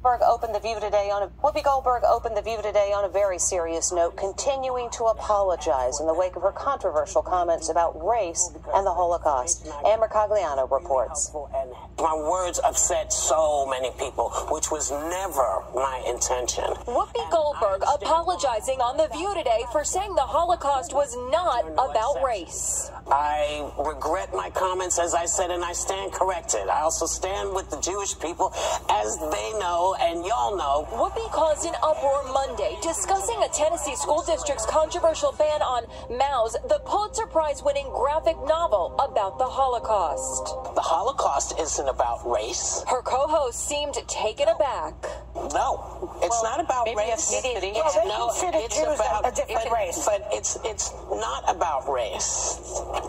Goldberg opened the View today on a Whoopi Goldberg opened the View today on a very serious note, continuing to apologize in the wake of her controversial comments about race and the Holocaust. Ann Mercogliano reports. My words upset so many people, which was never my intention. Whoopi Goldberg apologizing on the View today for saying the Holocaust was not about race. I regret my comments, as I said, and I stand corrected. I also stand with the Jewish people, as they know and y'all know. Whoopi caused an uproar Monday discussing a Tennessee school district's controversial ban on Maus, the Pulitzer Prize winning graphic novel about the Holocaust. The Holocaust isn't about race. Her co host seemed taken aback. No, it's well, not about race. It, it, it's, well, no, it's about a different it, race. But it's it's not about race.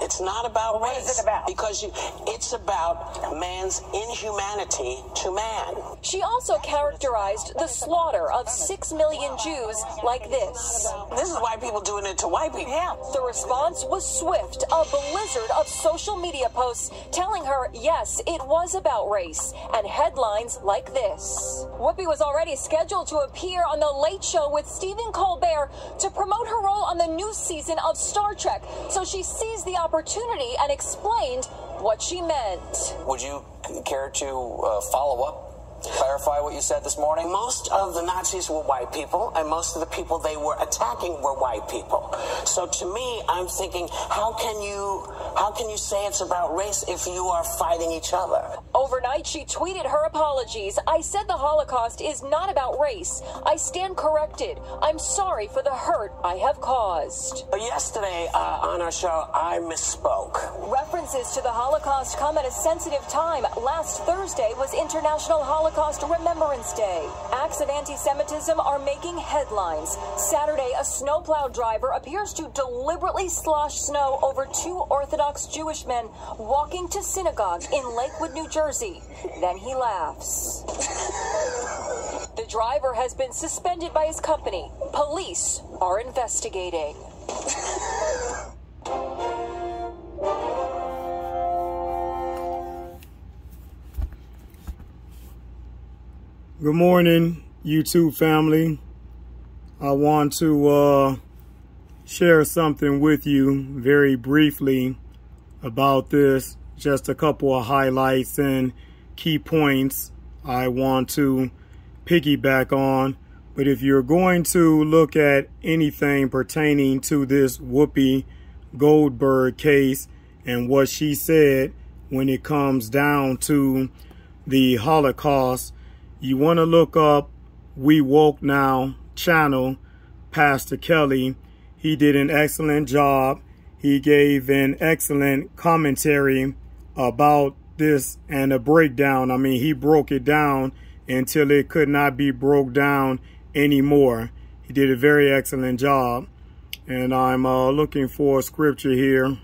It's not about well, race. What is it about? Because you, it's about man's inhumanity to man. She also characterized the slaughter of six million Jews like this. This is white people doing it to white people. Yeah. The response was swift, a blizzard of social media posts telling her, yes, it was about race, and headlines like this. Whoopi was already scheduled to appear on The Late Show with Stephen Colbert to promote her role on the new season of Star Trek, so she seized the opportunity and explained what she meant. Would you care to uh, follow up clarify what you said this morning? Most of the Nazis were white people, and most of the people they were attacking were white people. So to me, I'm thinking, how can you how can you say it's about race if you are fighting each other? Overnight, she tweeted her apologies. I said the Holocaust is not about race. I stand corrected. I'm sorry for the hurt I have caused. Yesterday uh, on our show, I misspoke. References to the Holocaust come at a sensitive time. Last Thursday was International Holocaust Holocaust Remembrance Day. Acts of anti Semitism are making headlines. Saturday, a snowplow driver appears to deliberately slosh snow over two Orthodox Jewish men walking to synagogue in Lakewood, New Jersey. Then he laughs. The driver has been suspended by his company. Police are investigating. Good morning, YouTube family. I want to uh, share something with you very briefly about this. Just a couple of highlights and key points I want to piggyback on. But if you're going to look at anything pertaining to this Whoopi Goldberg case and what she said when it comes down to the Holocaust, you want to look up We Woke Now channel, Pastor Kelly. He did an excellent job. He gave an excellent commentary about this and a breakdown. I mean, he broke it down until it could not be broke down anymore. He did a very excellent job. And I'm uh, looking for a scripture here.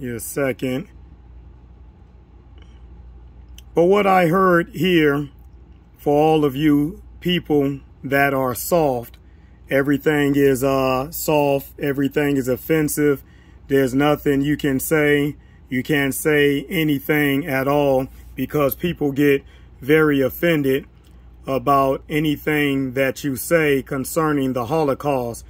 A second. But what I heard here for all of you people that are soft, everything is uh, soft, everything is offensive. There's nothing you can say. You can't say anything at all because people get very offended about anything that you say concerning the Holocaust.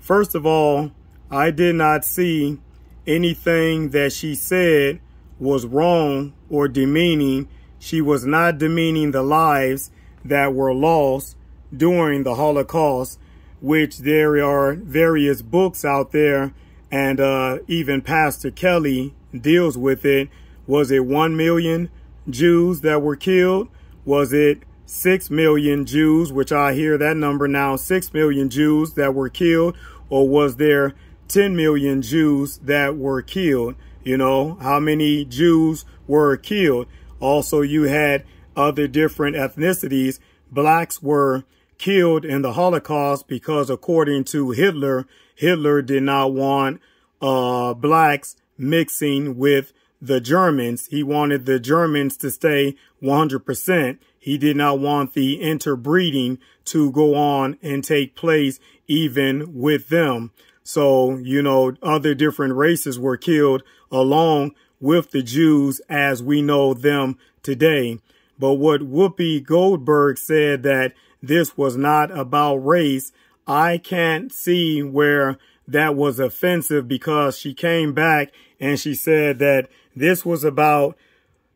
First of all, I did not see anything that she said was wrong or demeaning she was not demeaning the lives that were lost during the Holocaust, which there are various books out there, and uh, even Pastor Kelly deals with it. Was it 1 million Jews that were killed? Was it 6 million Jews, which I hear that number now, 6 million Jews that were killed? Or was there 10 million Jews that were killed? You know, how many Jews were killed? Also, you had other different ethnicities. Blacks were killed in the Holocaust because according to Hitler, Hitler did not want uh, blacks mixing with the Germans. He wanted the Germans to stay 100%. He did not want the interbreeding to go on and take place even with them. So, you know, other different races were killed along with the Jews as we know them today. But what Whoopi Goldberg said that this was not about race, I can't see where that was offensive because she came back and she said that this was about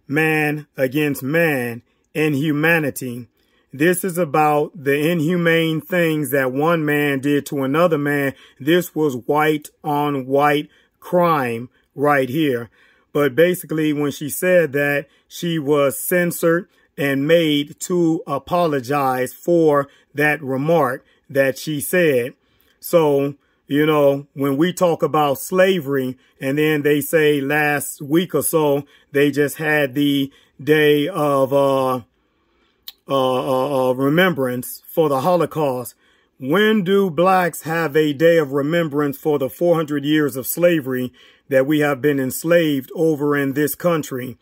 man against man and humanity. This is about the inhumane things that one man did to another man. This was white on white crime right here. But basically, when she said that, she was censored and made to apologize for that remark that she said. So, you know, when we talk about slavery and then they say last week or so, they just had the day of, uh, uh, uh, uh, remembrance for the Holocaust. When do blacks have a day of remembrance for the 400 years of slavery that we have been enslaved over in this country?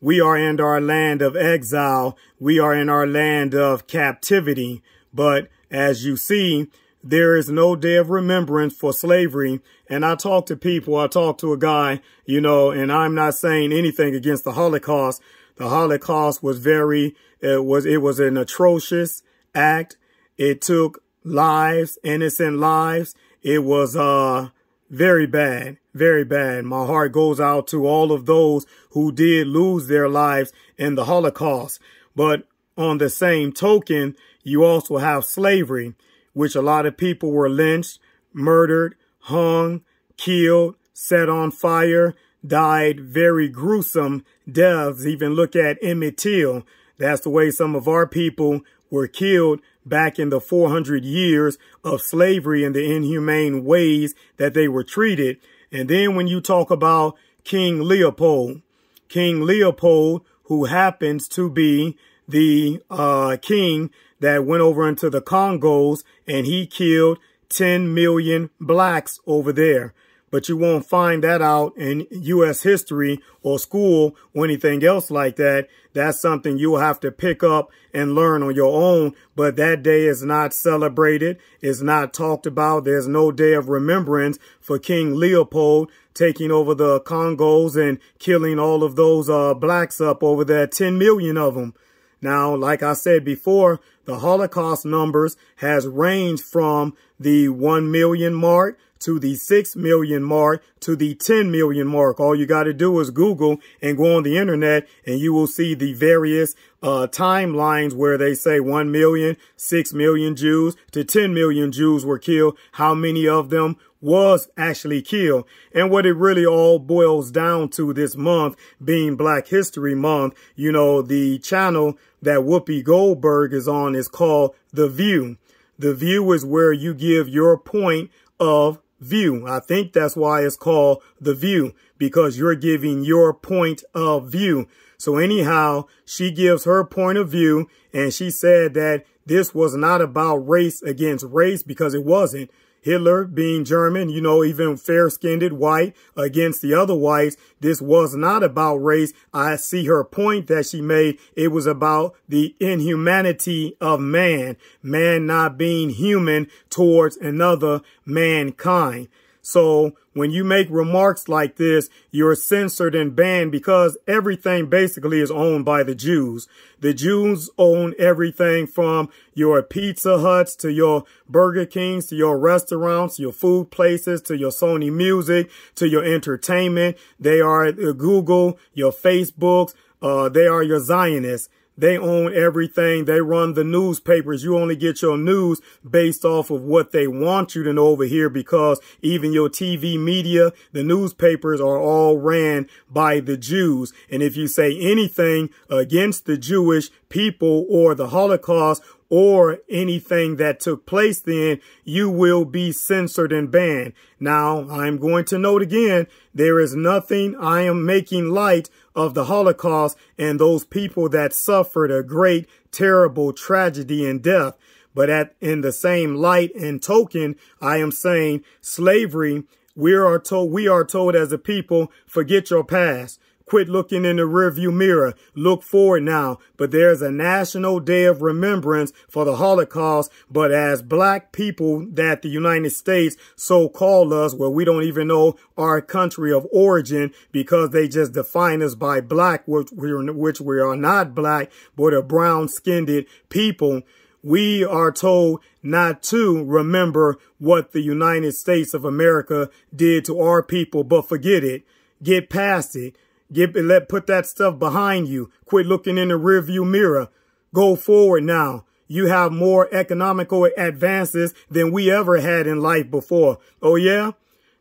We are in our land of exile. We are in our land of captivity. But as you see, there is no day of remembrance for slavery. And I talk to people, I talk to a guy, you know, and I'm not saying anything against the Holocaust. The Holocaust was very, it was, it was an atrocious act. It took lives, innocent lives. It was, uh, very bad, very bad. My heart goes out to all of those who did lose their lives in the Holocaust. But on the same token, you also have slavery which a lot of people were lynched, murdered, hung, killed, set on fire, died very gruesome deaths. Even look at Emmett Till. That's the way some of our people were killed back in the 400 years of slavery and the inhumane ways that they were treated. And then when you talk about King Leopold, King Leopold, who happens to be the uh, king that went over into the Congos and he killed 10 million blacks over there. But you won't find that out in U.S. history or school or anything else like that. That's something you'll have to pick up and learn on your own. But that day is not celebrated. It's not talked about. There's no day of remembrance for King Leopold taking over the Congos and killing all of those uh, blacks up over there, 10 million of them. Now, like I said before, the Holocaust numbers has ranged from the 1 million mark to the 6 million mark to the 10 million mark. All you got to do is Google and go on the internet and you will see the various uh, timelines where they say 1 million, 6 million Jews to 10 million Jews were killed. How many of them was actually killed. And what it really all boils down to this month being Black History Month, you know, the channel that Whoopi Goldberg is on is called The View. The View is where you give your point of view. I think that's why it's called The View, because you're giving your point of view. So anyhow, she gives her point of view and she said that this was not about race against race because it wasn't. Hitler being German, you know, even fair-skinned white against the other whites. This was not about race. I see her point that she made. It was about the inhumanity of man, man not being human towards another mankind. So when you make remarks like this, you're censored and banned because everything basically is owned by the Jews. The Jews own everything from your Pizza Huts to your Burger Kings to your restaurants, your food places to your Sony Music to your entertainment. They are Google, your Facebooks. Uh, they are your Zionists. They own everything. They run the newspapers. You only get your news based off of what they want you to know over here because even your TV media, the newspapers are all ran by the Jews. And if you say anything against the Jewish people or the Holocaust or anything that took place then, you will be censored and banned. Now, I'm going to note again, there is nothing I am making light of the Holocaust and those people that suffered a great, terrible tragedy and death. But at in the same light and token, I am saying slavery, we are told we are told as a people, forget your past Quit looking in the rearview mirror. Look forward now. But there's a national day of remembrance for the Holocaust. But as black people that the United States so call us, where we don't even know our country of origin because they just define us by black, which we are, which we are not black, but a brown skinned people we are told not to remember what the United States of America did to our people, but forget it. Get past it. Get let put that stuff behind you. Quit looking in the rearview mirror. Go forward now. You have more economical advances than we ever had in life before. Oh yeah?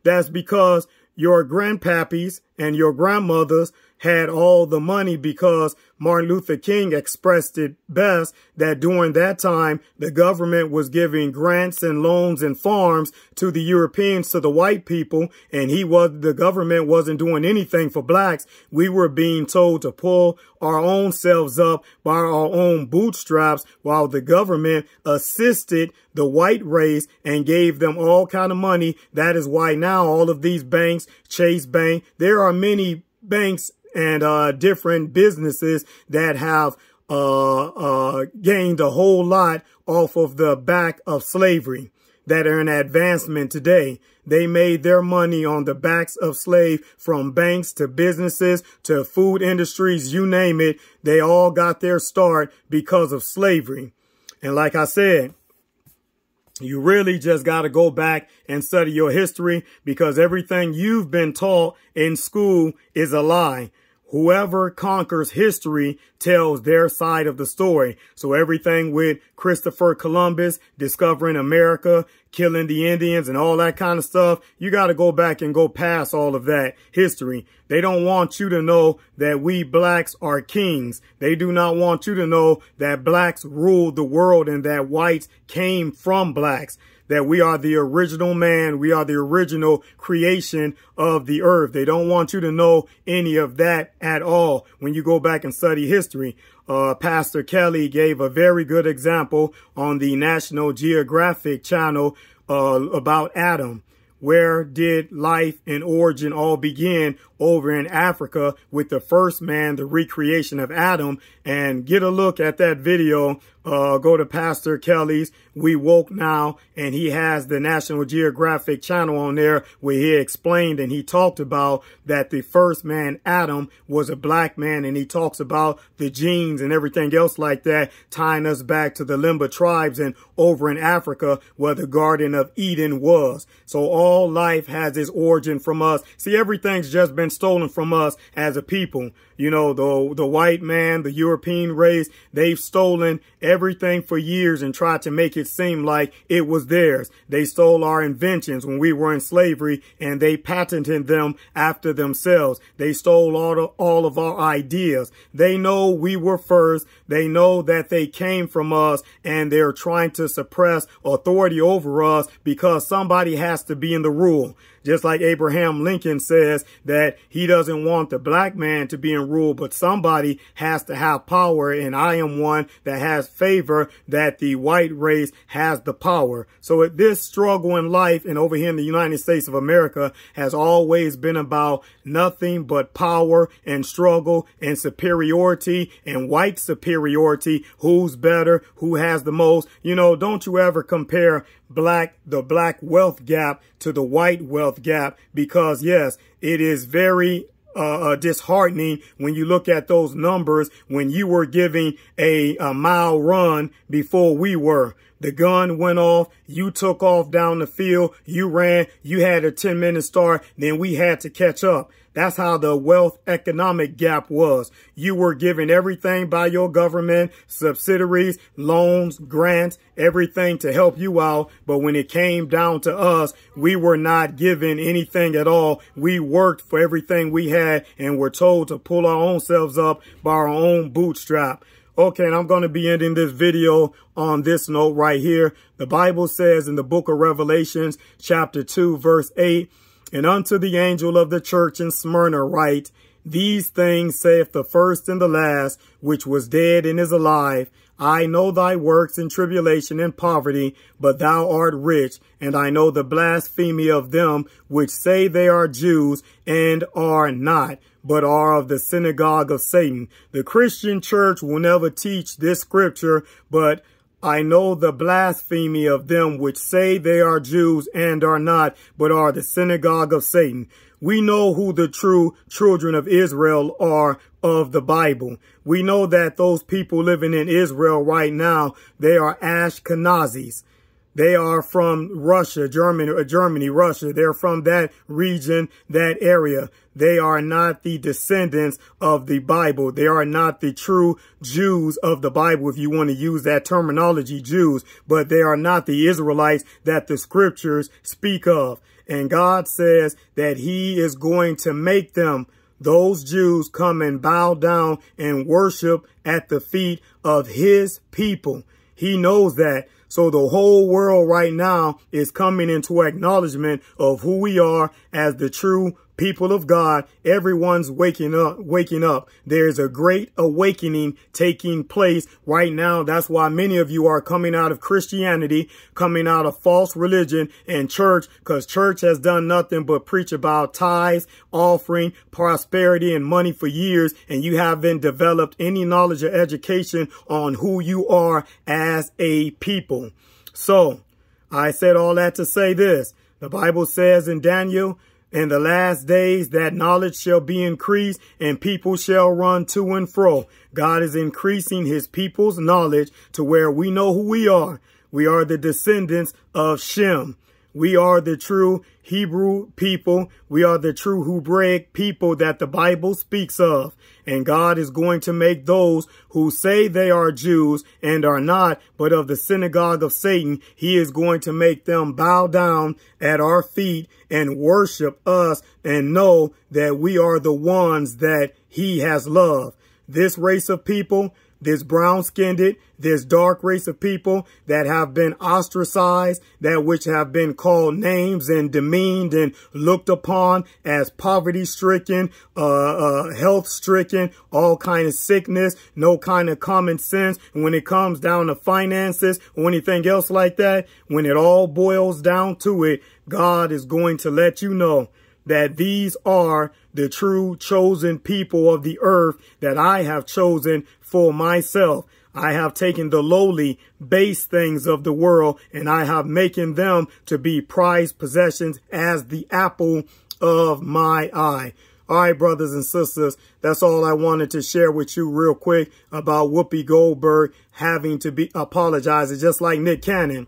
That's because your grandpappies and your grandmothers had all the money because Martin Luther King expressed it best that during that time, the government was giving grants and loans and farms to the Europeans, to the white people, and he was, the government wasn't doing anything for blacks. We were being told to pull our own selves up by our own bootstraps while the government assisted the white race and gave them all kind of money. That is why now all of these banks, Chase Bank, there are many banks and uh, different businesses that have uh, uh, gained a whole lot off of the back of slavery that are in advancement today. They made their money on the backs of slaves from banks to businesses to food industries, you name it. They all got their start because of slavery. And like I said, you really just got to go back and study your history because everything you've been taught in school is a lie. Whoever conquers history tells their side of the story. So everything with Christopher Columbus discovering America, killing the Indians and all that kind of stuff, you got to go back and go past all of that history. They don't want you to know that we blacks are kings. They do not want you to know that blacks ruled the world and that whites came from blacks that we are the original man. We are the original creation of the earth. They don't want you to know any of that at all when you go back and study history. Uh, Pastor Kelly gave a very good example on the National Geographic channel uh, about Adam. Where did life and origin all begin over in Africa with the first man, the recreation of Adam? And get a look at that video uh, go to Pastor Kelly's We Woke Now, and he has the National Geographic channel on there where he explained and he talked about that the first man, Adam, was a black man, and he talks about the genes and everything else like that, tying us back to the Lemba tribes and over in Africa where the Garden of Eden was. So all life has its origin from us. See, everything's just been stolen from us as a people. You know, the, the white man, the European race, they've stolen everything for years and tried to make it seem like it was theirs. They stole our inventions when we were in slavery and they patented them after themselves. They stole all, the, all of our ideas. They know we were first. They know that they came from us and they're trying to suppress authority over us because somebody has to be in the rule. Just like Abraham Lincoln says that he doesn't want the black man to be in rule, but somebody has to have power. And I am one that has favor that the white race has the power. So this struggle in life and over here in the United States of America has always been about nothing but power and struggle and superiority and white superiority. Who's better? Who has the most? You know, don't you ever compare black, the black wealth gap to the white wealth gap because yes, it is very uh, uh, disheartening when you look at those numbers when you were giving a, a mile run before we were. The gun went off. You took off down the field. You ran. You had a 10 minute start. Then we had to catch up. That's how the wealth economic gap was. You were given everything by your government, subsidiaries, loans, grants, everything to help you out. But when it came down to us, we were not given anything at all. We worked for everything we had and were told to pull our own selves up by our own bootstrap. Okay, and I'm going to be ending this video on this note right here. The Bible says in the book of Revelations, chapter 2, verse 8, And unto the angel of the church in Smyrna write, These things saith the first and the last, which was dead and is alive. I know thy works in tribulation and poverty, but thou art rich, and I know the blasphemy of them which say they are Jews and are not, but are of the synagogue of Satan. The Christian church will never teach this scripture, but I know the blasphemy of them which say they are Jews and are not, but are the synagogue of Satan. We know who the true children of Israel are of the Bible. We know that those people living in Israel right now, they are Ashkenazis. They are from Russia, Germany, uh, Germany, Russia. They're from that region, that area. They are not the descendants of the Bible. They are not the true Jews of the Bible, if you want to use that terminology, Jews. But they are not the Israelites that the scriptures speak of. And God says that he is going to make them, those Jews, come and bow down and worship at the feet of his people. He knows that. So the whole world right now is coming into acknowledgement of who we are as the true people of God, everyone's waking up, waking up. There's a great awakening taking place right now. That's why many of you are coming out of Christianity, coming out of false religion and church, because church has done nothing but preach about tithes, offering, prosperity, and money for years, and you haven't developed any knowledge or education on who you are as a people. So, I said all that to say this. The Bible says in Daniel in the last days that knowledge shall be increased and people shall run to and fro. God is increasing his people's knowledge to where we know who we are. We are the descendants of Shem. We are the true Hebrew people. We are the true Hebraic people that the Bible speaks of. And God is going to make those who say they are Jews and are not, but of the synagogue of Satan, he is going to make them bow down at our feet and worship us and know that we are the ones that he has loved. This race of people, this brown skinned, this dark race of people that have been ostracized, that which have been called names and demeaned and looked upon as poverty stricken, uh, uh, health stricken, all kind of sickness, no kind of common sense. when it comes down to finances or anything else like that, when it all boils down to it, God is going to let you know that these are the true chosen people of the earth that I have chosen for myself. I have taken the lowly, base things of the world, and I have making them to be prized possessions as the apple of my eye. All right, brothers and sisters, that's all I wanted to share with you real quick about Whoopi Goldberg having to be apologizing, just like Nick Cannon.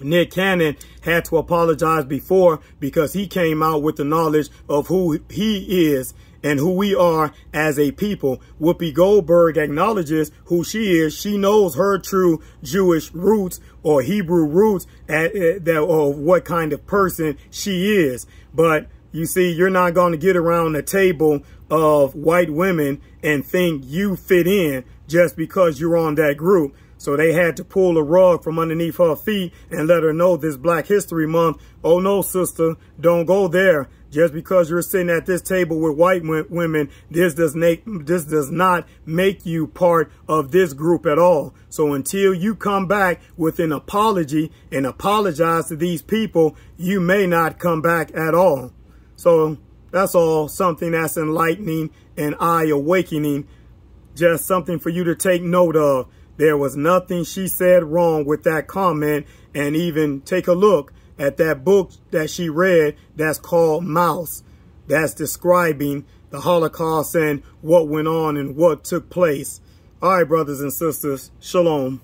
Nick Cannon had to apologize before because he came out with the knowledge of who he is and who we are as a people. Whoopi Goldberg acknowledges who she is. She knows her true Jewish roots or Hebrew roots at, at, that, or what kind of person she is. But you see, you're not going to get around the table of white women and think you fit in just because you're on that group. So they had to pull a rug from underneath her feet and let her know this Black History Month. Oh no, sister, don't go there. Just because you're sitting at this table with white women, this does, make, this does not make you part of this group at all. So until you come back with an apology and apologize to these people, you may not come back at all. So that's all something that's enlightening and eye awakening. Just something for you to take note of. There was nothing she said wrong with that comment. And even take a look at that book that she read that's called Maus. That's describing the Holocaust and what went on and what took place. All right, brothers and sisters, shalom.